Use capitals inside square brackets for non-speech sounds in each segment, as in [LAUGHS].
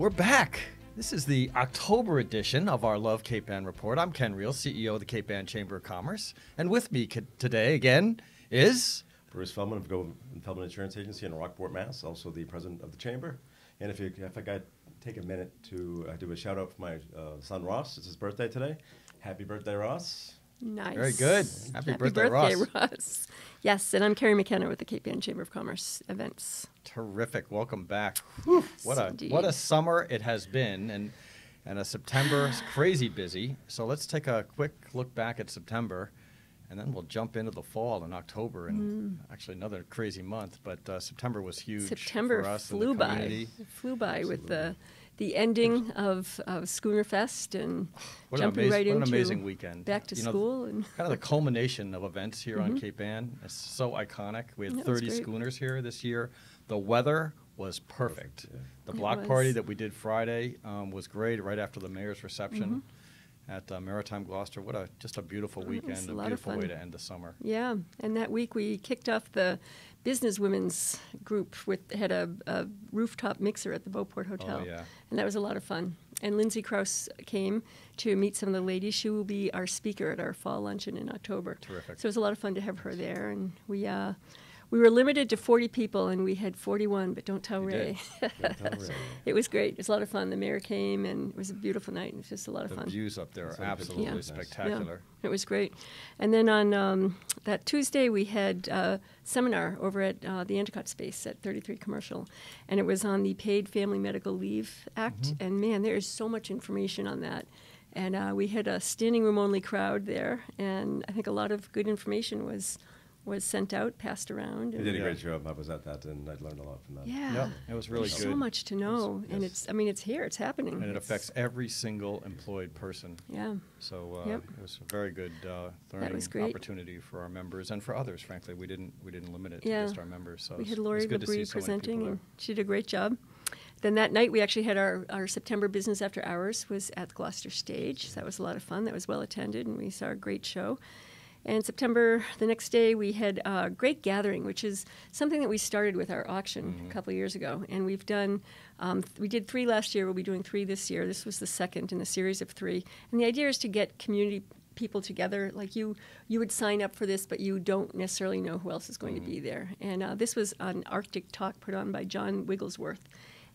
We're back. This is the October edition of our Love Cape Ann report. I'm Ken Riehl, CEO of the Cape Ann Chamber of Commerce, and with me c- today again is Bruce Feldman of Go Feldman Insurance Agency in Rockport, Mass. Also the president of the chamber. And if you, if I could take a minute to uh, do a shout out for my uh, son Ross, it's his birthday today. Happy birthday, Ross! Nice. Very good. Happy birthday, Ross. Ross. Yes, and I'm Carrie McKenna with the Cape Ann Chamber of Commerce events. terrific. Welcome back. Whew, what a indeed. what a summer it has been, and and a September is crazy busy. So let's take a quick look back at September, and then we'll jump into the fall in October, and actually another crazy month. But uh, September was huge. Mm. September for us flew by. It flew by with the the ending of, of Schooner Fest and What an, jumping amazing, right what an into amazing weekend. back to You know, school and kind of the culmination of events here on Cape Ann. It's so iconic. We had Yeah, 30 schooners here this year. The weather was perfect. yeah. The block party that we did Friday um, was great. Right after the mayor's reception at uh, Maritime Gloucester. What a just a beautiful. Oh, weekend. a A, beautiful way to end the summer. Yeah, and that week we kicked off the business women's group with had a, a rooftop mixer at the Beauport Hotel. Oh, yeah. And that was a lot of fun. And Lindsay Crouse came to meet some of the ladies. She will be our speaker at our fall luncheon in October. Terrific. So it was a lot of fun to have her there. And we uh, we were limited to 40 people, and we had 41, but don't tell You Ray. [LAUGHS] Don't tell Ray. it was great. It was a lot of fun. The mayor came, and it was a beautiful night. It was just a lot of fun. The fun. views up there are what absolutely look nice. spectacular. Yeah, it was great. And then on um, that Tuesday, we had a seminar over at uh, the Endicott Space at 33 Commercial, and it was on the Paid Family Medical Leave Act. Mm-hmm. And man, there is so much information on that. And uh, we had a standing room only crowd there, and I think a lot of good information was was sent out, passed around. You did a Yeah. great job. I was at that, and I learned a lot from that. yeah, Yep, it was really There's good. so much to know, and yes. it's I mean it's here, it's happening, And it It's- affects every single employed person. Yeah. So uh, Yep. it was a very good uh, learning was great. opportunity for our members and for others. Frankly, we didn't we didn't limit it Yeah. to just our members. So we had it's Lori good to see Labrie so presenting, and she did a great job. Then that night, we actually had our, our September Business After Hours was at the Gloucester Stage. So that was a lot of fun. That was well attended, and we saw a great show. And September, the next day, we had a great gathering, which is something that we started with our auction Mm-hmm. a couple of years ago. And we've done, um, th- we did three last year. We'll be doing three this year. This was the second in a series of three. And the idea is to get community people together. Like you, you would sign up for this, but you don't necessarily know who else is going to be there. And uh, this was an Arctic talk put on by John Wigglesworth,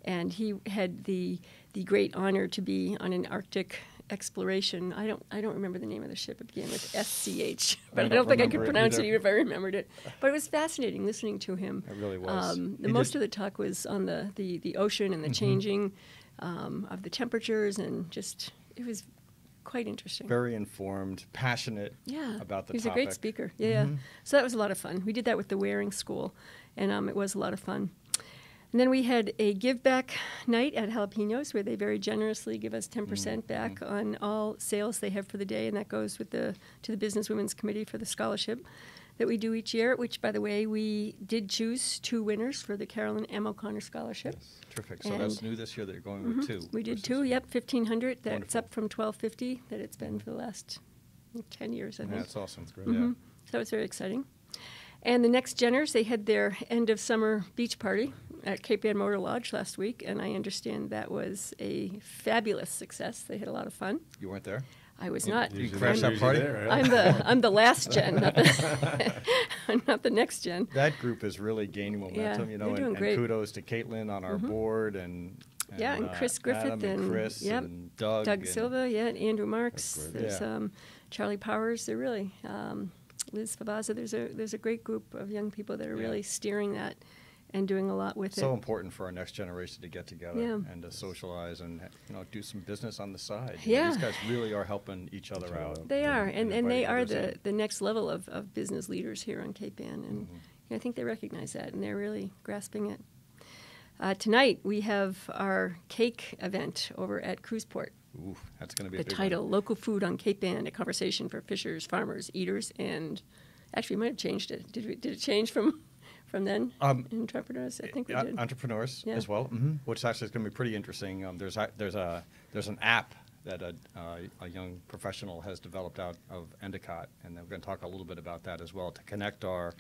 and he had the the great honor to be on an Arctic exploration. I don't I don't remember the name of the ship. It began with SCH, but I don't don't, think I could remember it pronounce it even if I remembered it. But it was fascinating listening to him. It really was. Um, the, most of the talk was on the, the, the ocean and the changing um, of the temperatures, and just it was quite interesting. very informed, passionate yeah, about the he was topic. a great speaker. Yeah, yeah. so that was a lot of fun. We did that with the Waring School, and um, it was a lot of fun. And then we had a give back night at Jalapenos where they very generously give us 10% mm-hmm. percent back mm-hmm. on all sales they have for the day, and that goes with the to the Business Women's Committee for the scholarship that we do each year. Which, by the way, we did choose two winners for the Carolyn M. O'Connor Scholarship. Terrific. So that's new this year that you're going with mm-hmm. two. We did two. Yep, 1500. That's Wonderful. up from 1250 that it's been for the last 10 years, I Yeah, think. that's awesome. great. Yeah. Mhm. So it's very exciting. And the next Jenners, they had their end of summer beach party at Cape Ann Motor Lodge last week, and I understand that was a fabulous success. They had a lot of fun. You weren't there? I was You- not. you crashed that party? there, right? I'm the I'm the last [LAUGHS] gen, not the, [LAUGHS] not the next gen. That group is really gaining momentum, you know, and, and great. Mm-hmm. kudos to Caitlin on our board and, and Yeah, and uh, Chris Griffith Adam and Chris yep, and Doug. Doug Silva, yeah, and Andrew Marks. There's Yeah. um, Charlie Powers. They're really um, Liz Fabaza. There's a there's a great group of young people that are Yeah. really steering that and doing a lot with So it. So important for our next generation to get together Yeah. and to socialize and you know do some business on the side. Yeah. these guys really are helping each other Each out. out. They are, and, and they are the, in. the next level of, of business leaders here on Cape Ann, and Mm-hmm. I think they recognize that, and they're really grasping it. Uh, tonight we have our cake event over at Cruiseport. Ooh, that's going to be The a big title: One. "Local Food on Cape Ann: A Conversation for Fishers, Farmers, Eaters, and actually, we might have changed it. Did we? Did it change from from then? Um, Entrepreneurs, I think we Uh, did. entrepreneurs Yeah. as well, hmm which actually is going to be pretty interesting. Um, there's a, there's a there's an app that a, uh, a young professional has developed out of Endicott, and we're going to talk a little bit about that as well to connect our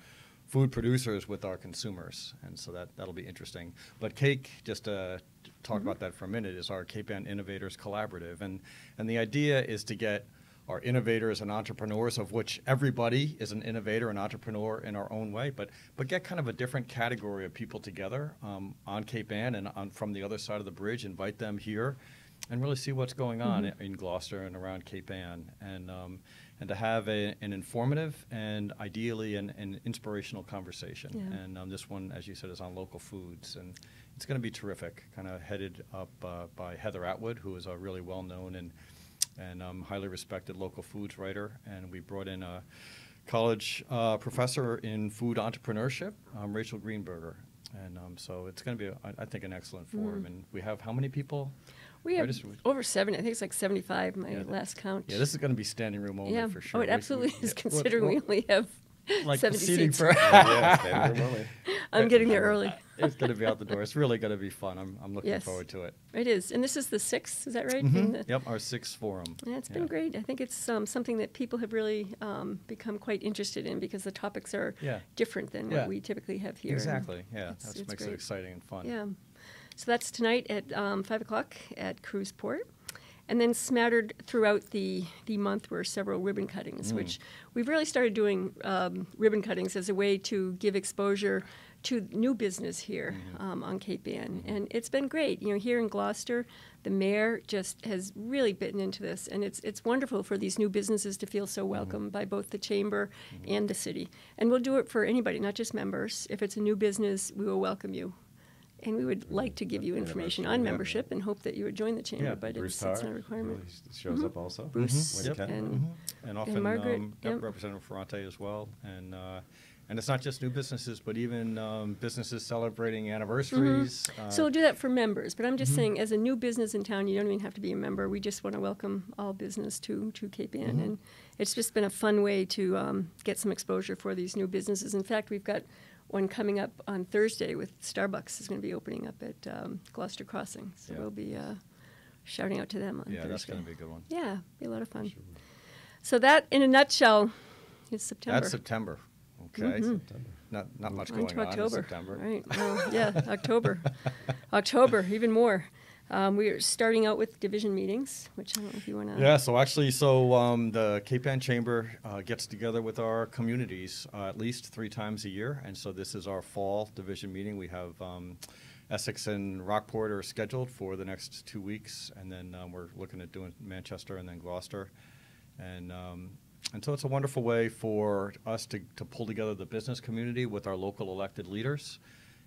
food producers with our consumers, and so that that'll be interesting. But Cake, just to talk about that for a minute, is our Cape Ann Innovators Collaborative, and and the idea is to get our innovators and entrepreneurs, of which everybody is an innovator and entrepreneur in our own way, but but get kind of a different category of people together um, on Cape Ann and on from the other side of the bridge. Invite them here, and really see what's going on in Gloucester and around Cape Ann, and um, and to have a, an informative and ideally an, an inspirational conversation. Yeah. And um, this one, as you said, is on local foods, and it's going to be terrific. Kind of headed up uh, by Heather Atwood, who is a really well known and and um, highly respected local foods writer. And we brought in a college uh, professor in food entrepreneurship, um, Rachel Greenberger. And um, so it's going to be, a, I- I think, an excellent forum. And we have how many people? We have Right, it's- over 70. I think it's like 75, my Yeah. last count. Yeah, this is going to be standing room only Yeah. for sure. Oh, it We- we- absolutely is, yeah, we'll- considering we only have like 70 seating seats. for. yeah, standing room only. [LAUGHS] I'm getting there early. It's going to be out the door. It's really going to be fun. I'm, I'm looking Yes. forward to it. It is. And this is the sixth, is that right? Mhm. The- Yep, our sixth forum. Yeah, it's been great. I think it's um, something that people have really um, become quite interested in because the topics are Yeah. different than Yeah. what we typically have here. Exactly. Yeah, it's- that it's makes great. it exciting and fun. Yeah. So that's tonight at um, 5 o'clock at Cruiseport. And then smattered throughout the, the month were several ribbon cuttings, Mm. which we've really started doing um, ribbon cuttings as a way to give exposure to new business here Mm-hmm. um, on Cape Ann. And it's been great. You know, here in Gloucester, the mayor just has really bitten into this. And it's, it's wonderful for these new businesses to feel Mm-hmm. so welcome by both the chamber and the city. And we'll do it for anybody, not just members. If it's a new business, we will welcome you. And we would like to give you information membership, on yeah. membership and hope that you would join the chamber, Yeah, but Bruce it's, Tarr it's not a requirement. really shows up also. Bruce when he Yep. can. and-. And often, Margaret, um, yep, yep. Representative Ferrante as well. And, uh, and it's not just new businesses, but even um, businesses celebrating anniversaries. uh, Mm-hmm. So we'll do that for members, but I'm just Mhm. saying, as a new business in town, you don't even have to be a member. We just want to welcome all business to, to Cape Ann. Mhm. And it's just been a fun way to um, get some exposure for these new businesses. In fact, we've got one coming up on Thursday with Starbucks is going to be opening up at um, Gloucester Crossing. So Yeah. we'll be uh, shouting out to them on yeah, Thursday. that's going to be a good one. Yeah, be a lot of fun. Sure. So that, in a nutshell, is September. That's September. Okay. Mhm. September. Not, not much going on in October. September. Right. Well, yeah, [LAUGHS] October. October, even more. Um, we are starting out with division meetings, which I don't know if you want to. Yeah, so actually, so um, the Cape Ann Chamber uh, gets together with our communities uh, at least three times a year, and so this is our fall division meeting. We have um, Essex and Rockport are scheduled for the next two weeks, and then um, we're looking at doing Manchester and then Gloucester, and um, and so it's a wonderful way for us to, to pull together the business community with our local elected leaders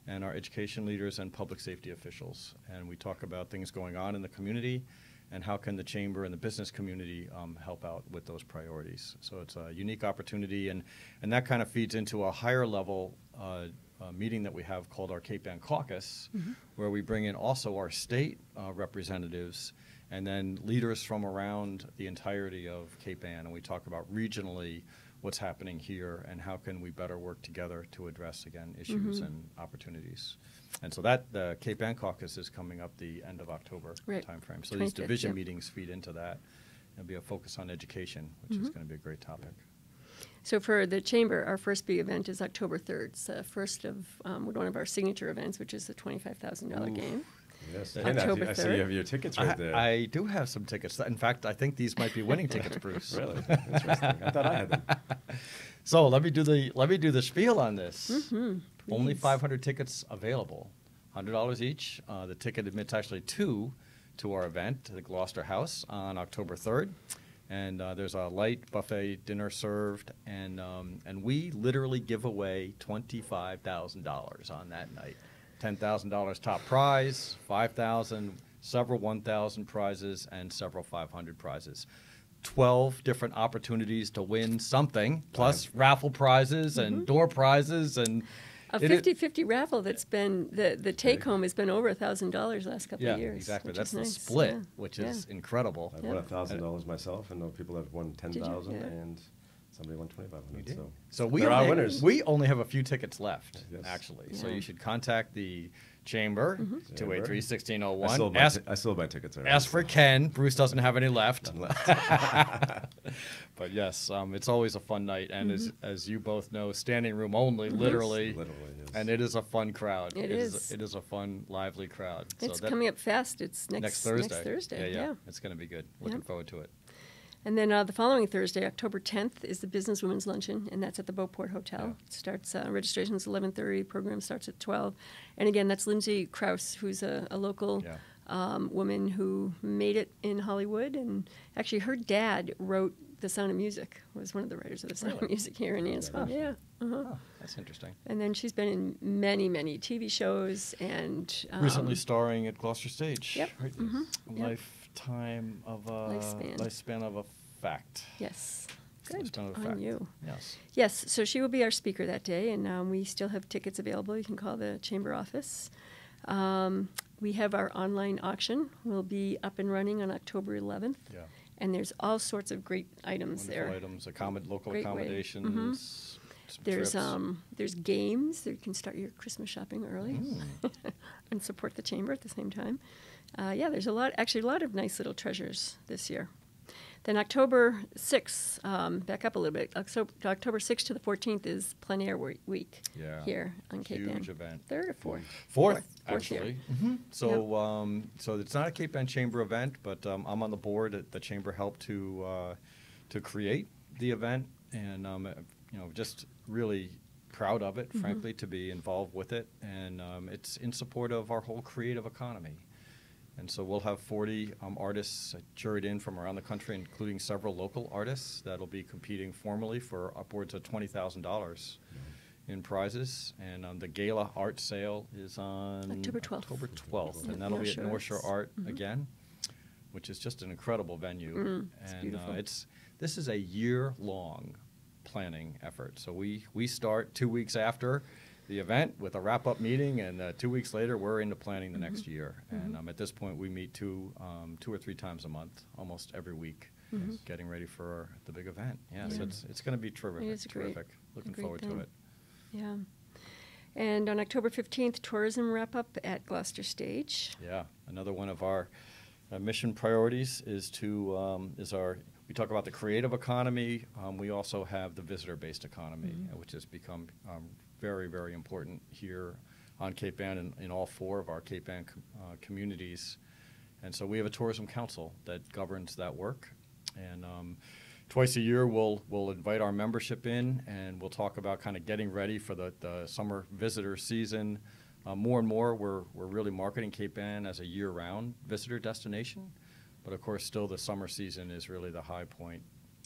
and our education leaders and public safety officials. And we talk about things going on in the community and how can the chamber and the business community um, help out with those priorities. So it's a unique opportunity, and, and that kind of feeds into a higher level uh, uh, meeting that we have called our Cape Ann Caucus, where we bring in also our state uh, representatives and then leaders from around the entirety of Cape Ann, and we talk about regionally what's happening here and how can we better work together to address again issues Mhm. and opportunities. And so that the Cape Ann Caucus is coming up the end of October Right. timeframe. So these division yeah. meetings feed into that. There'll be a focus on education, which is Mhm. going to be a great topic. So for the chamber, our first big event is October 3rd. It's the first of um, one of our signature events, which is the $25,000 game. Yes. October And I see- I see you have your tickets I, right there. I do have some tickets. In fact, I think these might be winning tickets, [LAUGHS] Bruce. Really? Interesting. I thought I had them. [LAUGHS] So let me do the let me do the spiel on this. Mhm, Only 500 tickets available, hundred dollars each. Uh, the ticket admits actually two to our event, to the Gloucester House on October 3rd, and uh, there's a light buffet dinner served, and um, and we literally give away twenty-five thousand dollars on that night. Ten thousand dollars top prize, five thousand, several one thousand prizes, and several five hundred prizes. 12 different opportunities to win something, plus raffle prizes and mm-hmm. door prizes and A it- it- 50-50 raffle that's been the the take home has been over a thousand dollars last couple yeah, of years. exactly. which That's is the nice. split, Yeah. which Yeah. is incredible. I've Yeah. won a thousand dollars myself, and know people that have won ten you? Yeah. and somebody won twenty five You hundred. did. So, So we there are only, winners. we only have a few tickets left, Yes. actually. So you should contact the Chamber, Mm-hmm. 283 I 1601. still buy, Ask, ti- I still tickets. already, ask for so. Ken. Bruce doesn't have any left. Left. [LAUGHS] But yes, um, it's always a fun night. And as, Mm-hmm. as you both know, standing room only, literally. Literally, yes. And it is a fun crowd. It is. is. It is a fun, lively crowd. It's that- coming up fast. It's next, next Thursday. Next Thursday, Yeah, yeah. yeah. It's going to be good. Looking Yep. forward to it. And then uh, the following Thursday, October 10th, is the Business Women's Luncheon, and that's at the Beauport Hotel. Yeah. It starts uh, registration is 11:30. Program starts at 12. And again, that's Lindsay Crouse, who's a, a local Yeah. um, woman who made it in Hollywood, and actually her dad wrote The Sound of Music. Was one of the writers of The Sound of Music here in Yanceville. Yeah. Uh-huh. Oh, that's interesting. And then she's been in many, many TV shows and um, Recently starring at Gloucester Stage. Yep. Right? Mhm. Yep. Lifetime of a Lifespan. lifespan of a fact. Yes. Good of a on fact. you. Yes. Yes, so she will be our speaker that day, and um, we still have tickets available. You can call the chamber office. Um, we have our online auction. We'll be up and running on October 11th, Yeah. and there's all sorts of great items Wonderful there. items, accommod- local Great way. Mm-hmm. There's trips. um, there's games. That you can start your Christmas shopping early Mm. [LAUGHS] and support the chamber at the same time. Uh, yeah, there's a lot, actually, a lot of nice little treasures this year. Then October 6th, um, back up a little bit. October, October 6th to the 14th is Plein Air Week Yeah. here on Cape Huge Ann. event. Third or fourth? Fourth, Fourth year. actually. So, um, so it's not a Cape Ann Chamber event, but um, I'm on the board. At the chamber helped to uh, to create the event, and um, uh, you know, just really proud of it, frankly, to be involved with it. And um, it's in support of our whole creative economy. And so we'll have 40 um, artists juried in from around the country, including several local artists that'll be competing formally for upwards of $20,000 in prizes. And um, the gala art sale is on October 12th. October 12th, Yep, and that'll North be at North Shore Shore Art Mhm. again, which is just an incredible venue. Mm, it's and beautiful. Uh, it's this is a year-long planning effort. So we we start two weeks after the event with a wrap-up meeting, and uh, two weeks later we're into planning the Mm-hmm. next year. And um, at this point, we meet two um, two or three times a month, almost every week, Mhm. getting ready for the big event. Yeah, so it's it's going to be terrific. great. terrific. Looking great forward thing. to it. Yeah. And on October 15th, tourism wrap up at Gloucester Stage. Yeah, another one of our uh, mission priorities is to um, is our. We talk about the creative economy. Um, we also have the visitor-based economy, Mhm. uh, which has become um, very, very important here on Cape Ann and in all four of our Cape Ann com- uh, communities. And so we have a tourism council that governs that work. And um, twice a year, we'll we'll invite our membership in, and we'll talk about kind of getting ready for the, the summer visitor season. Uh, more and more, we're we're really marketing Cape Ann as a year-round visitor destination. But of course, still the summer season is really the high point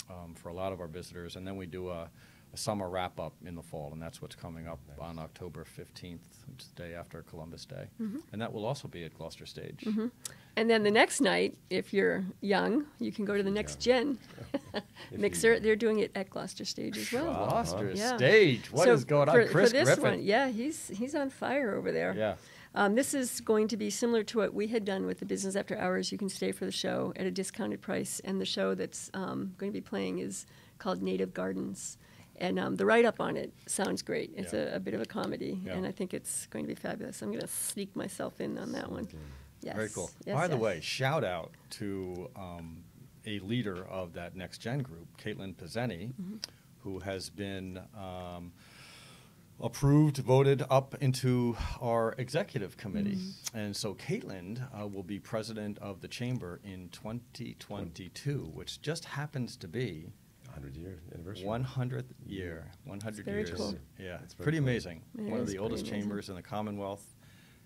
um, for a lot of our visitors. And then we do a, a summer wrap-up in the fall, and that's what's coming up Nice. on October 15th, which is the day after Columbus Day. Mhm. And that will also be at Gloucester Stage. hmm And then the next night, if you're young, you can go to the next gen [LAUGHS] [LAUGHS] mixer. you- They're doing it at Gloucester Stage as well. Wow. Gloucester Yeah. Stage. What is So going on? Chris for this Griffin. one, yeah, he's he's on fire over there. Yeah. Um, this is going to be similar to what we had done with the Business After Hours. You can stay for the show at a discounted price, and the show that's um, going to be playing is called Native Gardens. And um, the write up on it sounds great. It's Yeah. a, a bit of a comedy, Yeah. and I think it's going to be fabulous. I'm going to sneak myself in on that one. Yes. Very cool. Yes, By the way, shout out to um, a leader of that next gen group, Caitlin Pizzeni, Mm-hmm. who has been um, approved, voted up into our executive committee. Mm-hmm. And so Caitlin uh, will be president of the chamber in 2022, which just happens to be 100 year anniversary. 100th year. 100 very years. cool. Yeah, It's it's very pretty cool. amazing. It One of the oldest amazing. chambers in the Commonwealth.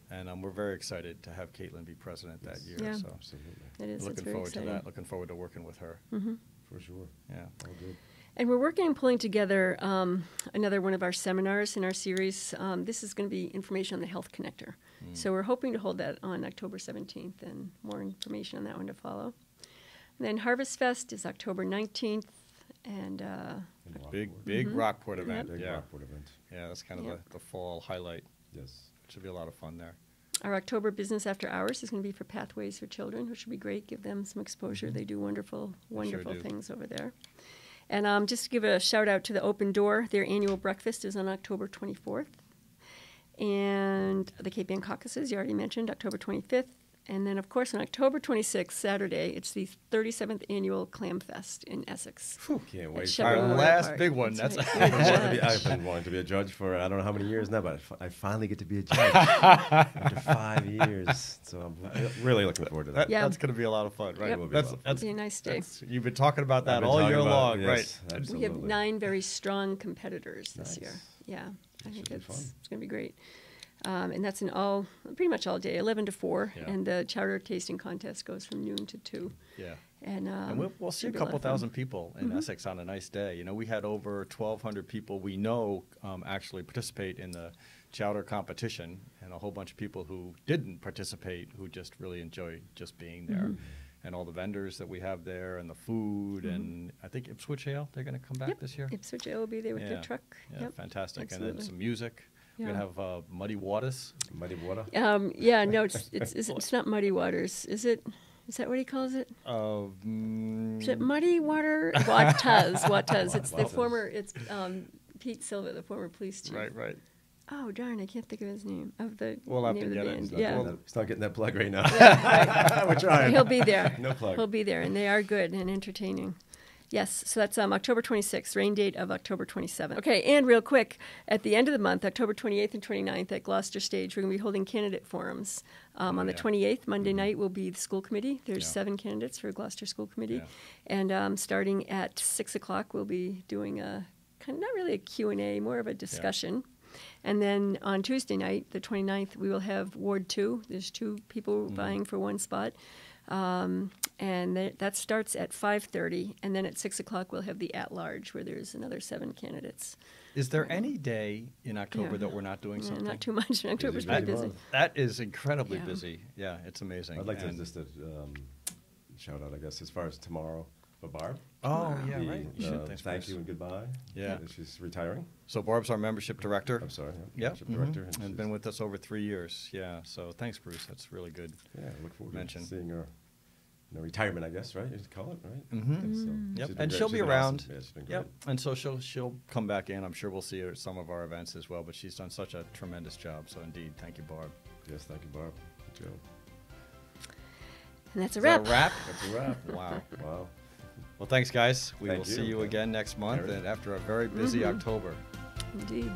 And um, we're very excited to have Caitlin be president that year. Yeah. So Absolutely. It is. it's looking very forward exciting. to that. Looking forward to working with her. hmm For sure. Yeah. All good. And we're working on pulling together um, another one of our seminars in our series. Um, this is going to be information on the Health Connector. Mm. So we're hoping to hold that on October 17th, and more information on that one to follow. And then Harvest Fest is October 19th, and uh, In Big, Rockport. big Mhm. Rockport event. Big Yeah. Rockport event. Yeah, that's kind of Yep. the, the fall highlight. Yes. It should be a lot of fun there. our October Business After Hours is going to be for Pathways for Children, which would be great. Give them some exposure. They do wonderful, sure wonderful do. things over there. And um, just to give a shout out to the Open Door, their annual breakfast is on October 24th. And the Cape Ann caucuses, you already mentioned, October 25th. And then, of course, on October 26th, Saturday, it's the 37th annual Clam Fest in Essex. Can't wait. Our Memorial last Park. big one, That's that's- right. [LAUGHS] I wanted to be- judge. I've been [LAUGHS] wanting to be a judge for I don't know how many years now, but I finally get to be a judge [LAUGHS] after five years. So I'm really looking forward to that. That, Yeah. That's going to be a lot of fun, right? Yep. It will be a That's, lot of fun. that's, It'll be a nice day. you've been talking about that all year about- long, yes, right? We have nine very strong competitors this Nice. year. Yeah, I think it's, it's going to be great. Um, and that's an all, pretty much all day, 11 to 4. Yeah. And the chowder tasting contest goes from noon to 2. Yeah. And, um, And we'll, we'll see a should be lot couple thousand people in Essex on a nice day. You know, we had over 1,200 people we know um, actually participate in the chowder competition, and a whole bunch of people who didn't participate who just really enjoyed just being there. And all the vendors that we have there, and the food, and I think Ipswich Ale, they're going to come back Yep. this year. Ipswich Ale will be there with yeah. their truck. Yeah, Yep. fantastic. And then some music. We're going to have uh, Muddy Waters. Muddy water. Um, yeah, no, it's, it's, it's, it's not Muddy Waters. Is it? Is that what he calls it? Uh, Is it Muddy Water? Wataz. Wataz. It's the former, it's um, Pete Silva, the former police chief. right, right. Oh, darn, I can't think of his name. Of the We'll have name to of the get band. He's Yeah. getting that, he's not getting that plug right now. Yeah, [LAUGHS] We're trying. He'll be there. No plug. He'll be there, and they are good and entertaining. Yes, so that's um, October 26th, rain date of October 27th. Okay, and real quick, at the end of the month, October 28th and 29th at Gloucester Stage, we're going to be holding candidate forums. Um, Oh, on the yeah. 28th, Monday night, will be the school committee. There's Yeah. seven candidates for Gloucester School Committee. Yeah. And um, starting at 6 o'clock, we'll be doing a, kind of not really a Q&A, more of a discussion. And then on Tuesday night, the 29th, we will have Ward 2. There's two people vying for one spot. Um, and that, that starts at 5.30. And then at 6 o'clock, we'll have the at-large, where there's another seven candidates. Is there any day in October Yeah. that we're not doing Yeah, something? not too much. [LAUGHS] October's busy pretty busy. That is incredibly Yeah. busy. Yeah, it's amazing. I'd like to just a um, shout out, I guess, as far as tomorrow for Barb. Oh, yeah, The, right. You should. uh, Thanks, thank Bruce. you and goodbye. Yeah. She's retiring. So Barb's our membership director. I'm sorry. Yeah, Membership director. and she's- been with us over three years. Yeah, so thanks, Bruce. That's really good. Yeah, I look forward mention. to seeing her. You know, retirement, I guess, right? You call it, right? Mm-hmm. Okay, so Mm. Yep, and great. she'll She's be around. awesome. Yeah, she's been great. Yep, and so she'll she'll come back in. I'm sure we'll see her at some of our events as well. But she's done such a tremendous job. So indeed, thank you, Barb. Yes, thank you, Barb. Good job. And that's a Is that wrap. a wrap? That's a wrap. Wow. Wow. Well, thanks, guys. We Thank will see you. you again next month, and after a very busy Mhm. October. Indeed.